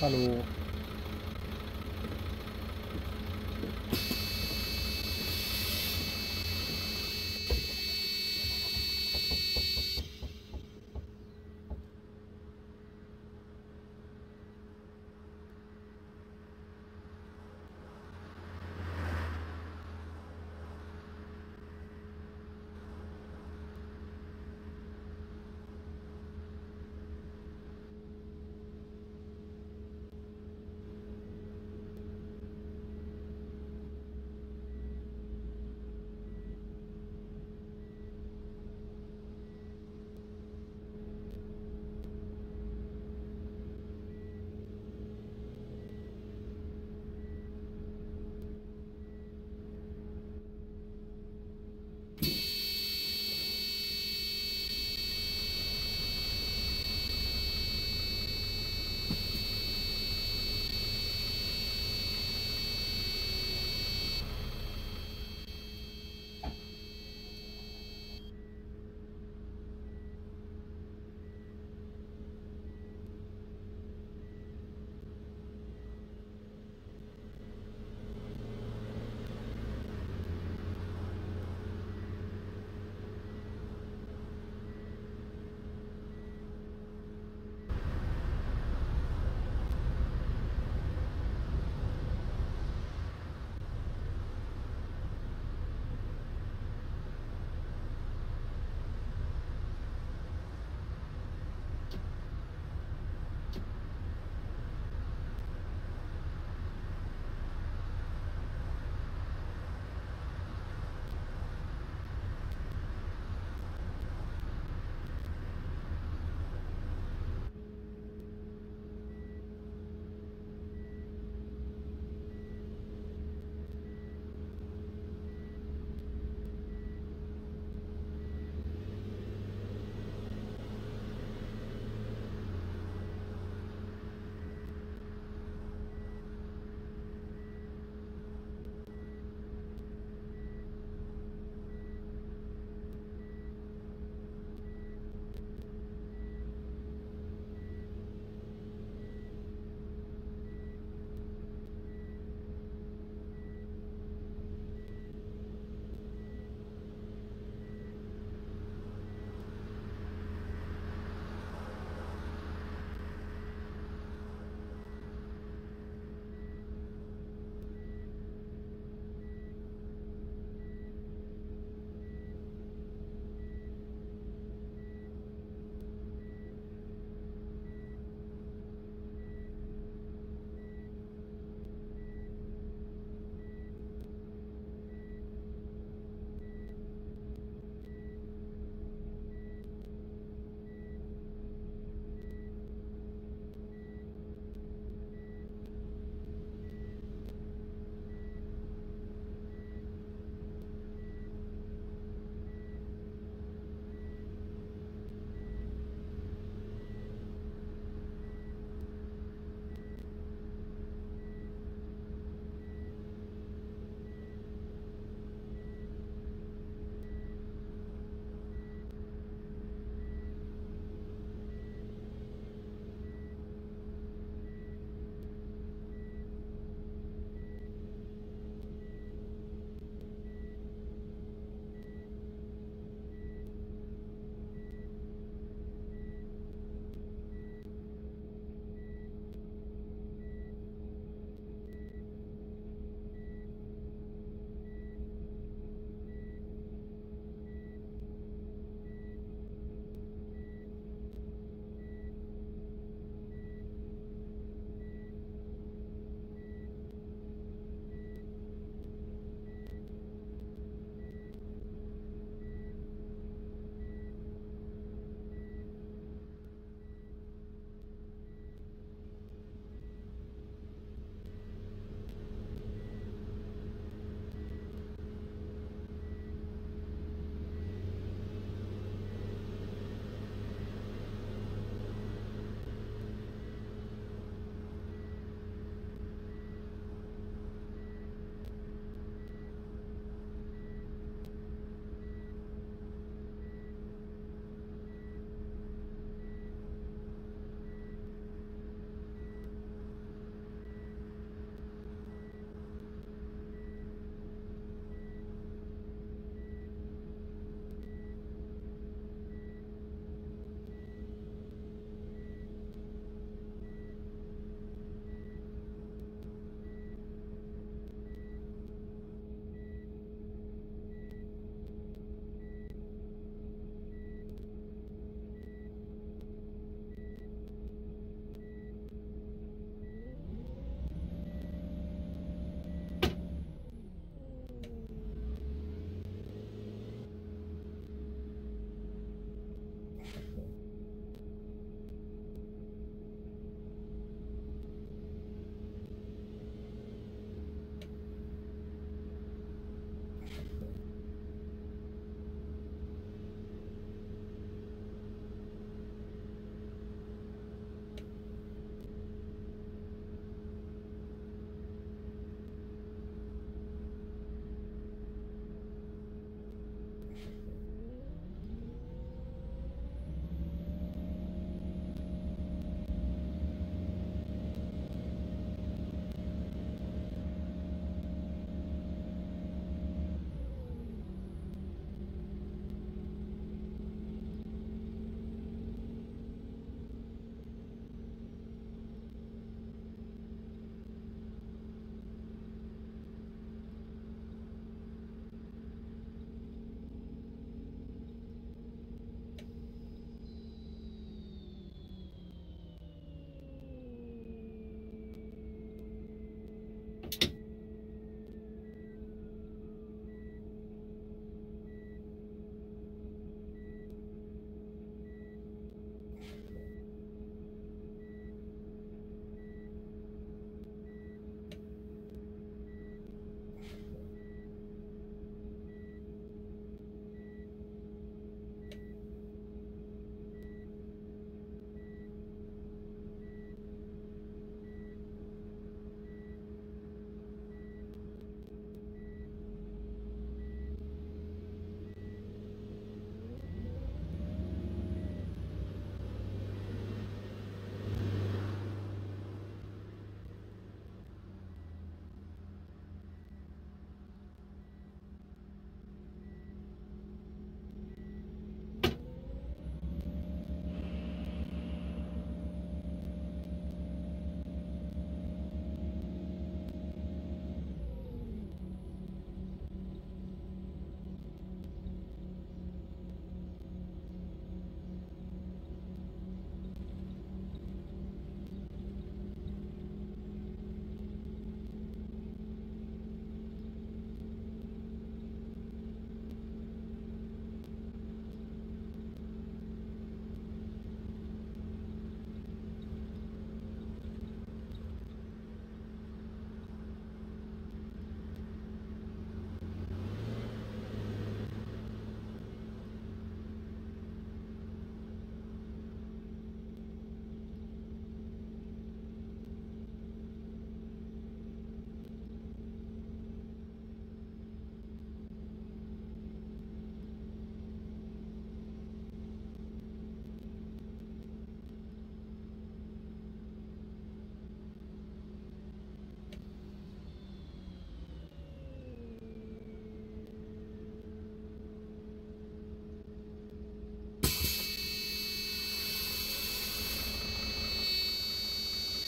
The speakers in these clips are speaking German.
Hallo.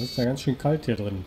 Das ist ja ganz schön kalt hier drin.